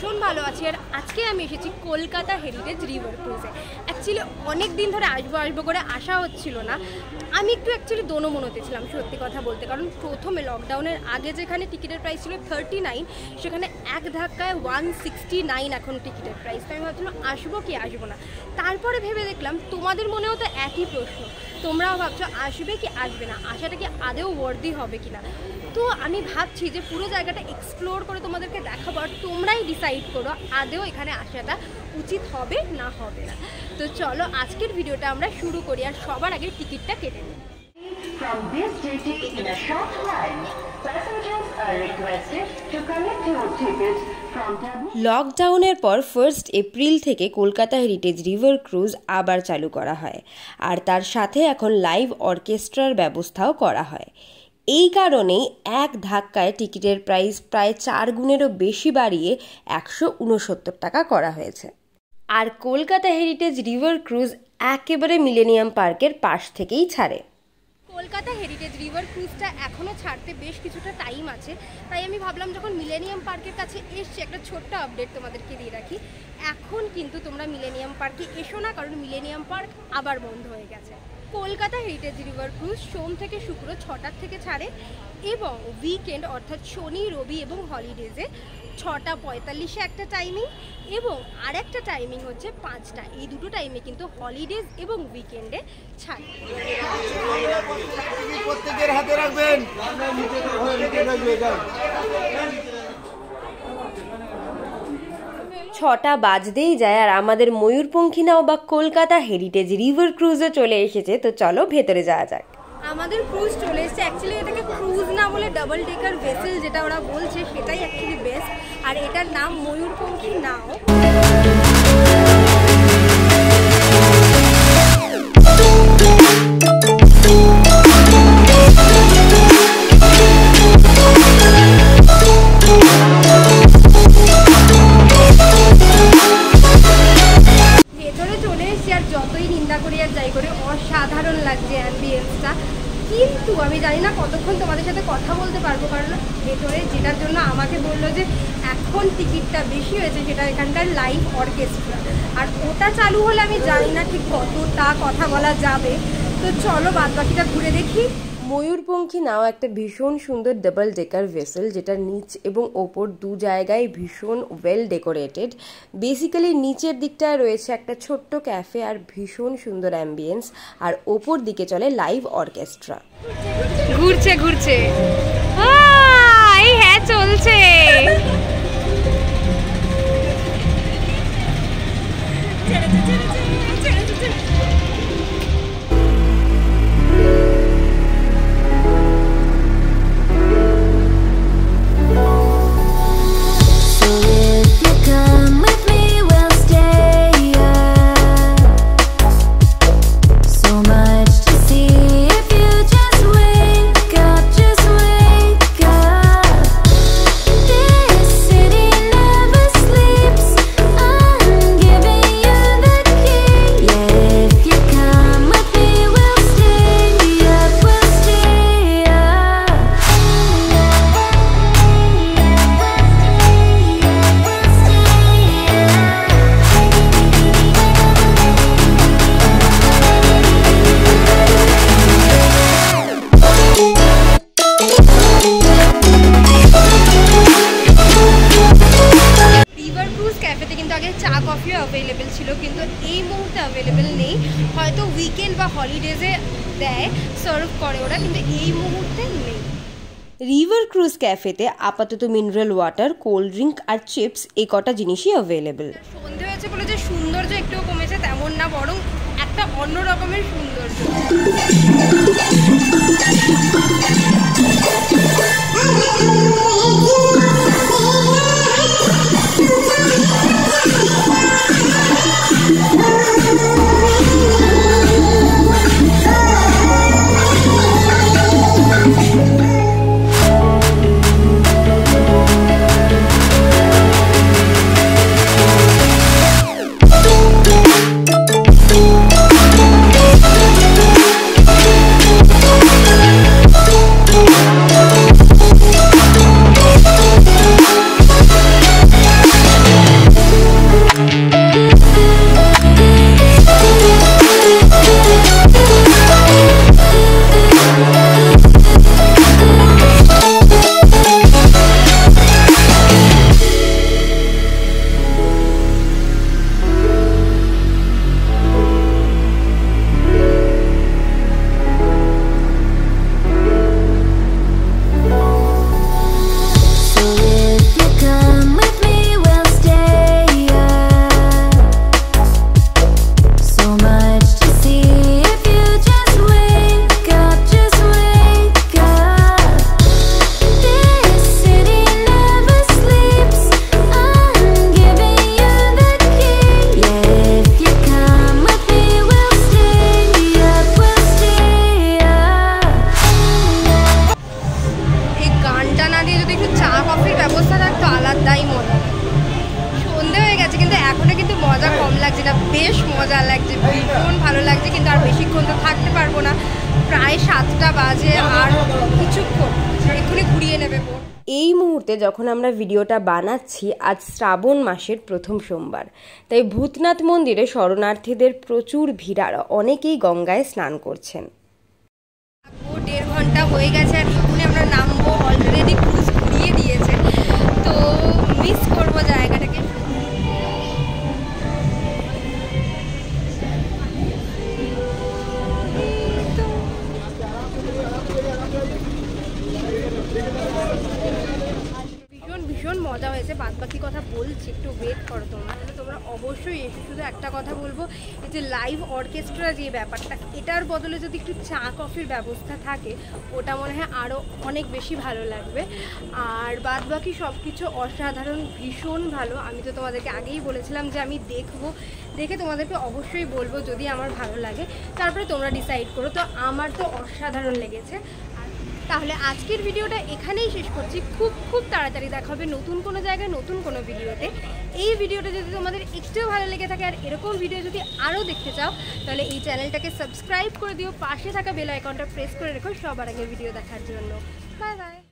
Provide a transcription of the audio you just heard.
ভীষণ ভালো আছি। আর আজকে আমি এসেছি কলকাতা হেরিটেজ রিভার ক্রুজে অ্যাকচুয়ালি অনেক দিন ধরে আসব আসব করে আসা হচ্ছিল না। আমি একটু অ্যাকচুয়ালি দোনো মনোতে ছিলাম, সত্যি কথা বলতে। কারণ প্রথমে লকডাউনের আগে যেখানে টিকিটের প্রাইস ছিল থার্টি নাইন সেখানে এক ধাক্কায় ওয়ান সিক্সটি নাইন এখন টিকিটের প্রাইস তো আমি ভাবছিলাম, আসব কি, আসব না? তারপরে ভেবে দেখলাম, তোমাদের মনেও তো একই প্রশ্ন। তোমরাও ভাবছ আসবে কি আসবে না? আসাটা কি আদেও ওয়ার্দি হবে কি না তো আমি ভাবছি যে পুরো জায়গাটা এক্সপ্লোর করে তোমাদেরকে দেখাবো আর তোমরাই ডিসাইড করো আদেও এখানে আসাটা উচিত হবে না হবে না। তো চলো আজকের ভিডিওটা আমরা শুরু করি আর সবার আগে টিকিটটা কেটে নিই। From this duty in a short while, passengers are requested to collect your tickets. লকডাউনের পর ফার্স্ট এপ্রিল থেকে কলকাতা হেরিটেজ রিভার ক্রুজ আবার চালু করা হয়। আর তার সাথে এখন লাইভ অর্কেস্ট্রার ব্যবস্থাও করা হয়। এই কারণেই এক ধাক্কায় টিকিটের প্রাইস প্রায় চার গুণেরও বেশি বাড়িয়ে একশো উনসত্তর টাকা করা হয়েছে। আর কলকাতা হেরিটেজ রিভার ক্রুজ একেবারে মিলেনিয়াম পার্কের পাশ থেকেই ছাড়ে। কলকাতা হেরিটেজ রিভার ক্রুজটা এখনও ছাড়তে বেশ কিছুটা টাইম আছে। তাই আমি ভাবলাম যখন মিলেনিয়াম পার্কের কাছে এসছি, একটা ছোট্ট আপডেট তোমাদেরকে দিয়ে রাখি। এখন কিন্তু তোমরা মিলেনিয়াম পার্কে এসো না, কারণ মিলেনিয়াম পার্ক আবার বন্ধ হয়ে গেছে। কলকাতা হেরিটেজ রিভার ক্রুজ সোম থেকে শুক্র ছটার থেকে ছাড়ে এবং উইকেন্ড অর্থাৎ শনি, রবি এবং হলিডেজে ছটা পঁয়তাল্লিশে একটা টাইমিং এবং আরেকটা টাইমিং হচ্ছে পাঁচটা। এই দুটো টাইমে কিন্তু হলিডেজ এবং উইকেন্ডে ছাড়ে। প্রত্যেকের হাতে রাখবেন। ছটা বাজতেই যায় আর আমাদের ময়ূরপঙ্খী নাও বা কলকাতা হেরিটেজ রিভার ক্রুজে চলে এসেছে। তো চলো ভেতরে যাওয়া যাক। আমাদের ক্রুজ চলে এসেছে। অ্যাকচুয়ালি এটাকে ক্রুজ না বলে ডাবল ডেকার ভেসেল যেটা ওরা বলছে সেটাই অ্যাকচুয়ালি বেস্ট আর এটার নাম ময়ূরপঙ্খী নাও। অ্যাম্বিয়েন্সটা কিন্তু আমি জানি না কতক্ষণ তোমাদের সাথে কথা বলতে পারব, কারণ ভেতরে যেটার জন্য আমাকে বলল যে এখন টিকিটটা বেশি হয়েছে সেটা এখানকার লাইভ অর্কেস্ট্রা আর ওটা চালু হলে আমি জানি না ঠিক কতটা কথা বলা যাবে। তো চলো বাদ বাকিটা ঘুরে দেখি। ময়ূরপঙ্খী নাও একটা ভীষণ সুন্দর ডাবল ডেকার ভেসেল যেটা নিচ এবং ওপর দু জায়গায় ভীষণ ওয়েল ডেকোরেটেড বেসিক্যালি নিচের দিকটায় রয়েছে একটা ছোট্ট ক্যাফে আর ভীষণ সুন্দর অ্যাম্বিয়েন্স আর ওপর দিকে চলে লাইভ অর্কেস্ট্রা ঘুরছে ঘুরছে। হ্যাঁ চলছে। নেই। হয়তো উইকেন্ড বা হলিডেজে দেয় সার্ভ করে ওরা কিন্তু এই মুহূর্তে নেই। রিভার ক্রুজ ক্যাফেতে আপাতত মিনারেল ওয়াটার কোল্ড ড্রিঙ্ক আর চিপস এই কটা জিনিসই অ্যাভেলেবেল সন্ধে হয়েছে বলে যে সৌন্দর্য একটুও কমেছে তেমন না বরং একটা অন্য রকমের সৌন্দর্য। তাই মনে সন্ধে হয়ে গেছে কিন্তু এখনও কিন্তু মজা কম লাগছে না বেশ মজা লাগছে ভীষণ ভালো লাগছে কিন্তু আর বেশিক্ষণ তো থাকতে পারব না। প্রায় সাতটা বাজে আর কিছুক্ষণ এক্ষুনি ঘুরিয়ে নেবে এই মুহূর্তে যখন আমরা ভিডিওটা বানাচ্ছি আজ শ্রাবণ মাসের প্রথম সোমবার। তাই ভূতনাথ মন্দিরে শরণার্থীদের প্রচুর ভিড় আর অনেকেই গঙ্গায় স্নান করছেন। দেড় ঘণ্টা হয়ে গেছে আর এখানে আমরা নামবো অলরেডি ক্রুজ তো মিস করব জায়গাটাকে কথা বলছি, একটু ওয়েট করো তোমরা। তোমরা অবশ্যই এসে শুধু একটা কথা বলব, এই যে লাইভ অর্কেস্ট্রা যে ব্যাপারটা, এটার বদলে যদি একটু চা কফির ব্যবস্থা থাকে, ওটা মনে হয় আরও অনেক বেশি ভালো লাগবে। আর বাদ বাকি সব কিছু অসাধারণ, ভীষণ ভালো। আমি তো তোমাদেরকে আগেই বলেছিলাম যে আমি দেখব। দেখে তোমাদেরকে অবশ্যই বলব যদি আমার ভালো লাগে। তারপরে তোমরা ডিসাইড করো। তো আমার তো অসাধারণ লেগেছে। তাহলে আজকের ভিডিওটা এখানেই শেষ করছি। খুব খুব তাড়াতাড়ি দেখা হবে নতুন কোনো জায়গায়, নতুন কোনো ভিডিওতে। এই ভিডিওটা যদি তোমাদের একটুও ভালো লেগে থাকে আর এরকম ভিডিও যদি আরও দেখতে চাও, তাহলে এই চ্যানেলটাকে সাবস্ক্রাইব করে দিও। পাশে থাকা বেল আইকনটা প্রেস করে রেখো সবার আগে ভিডিও দেখার জন্য। Bye bye.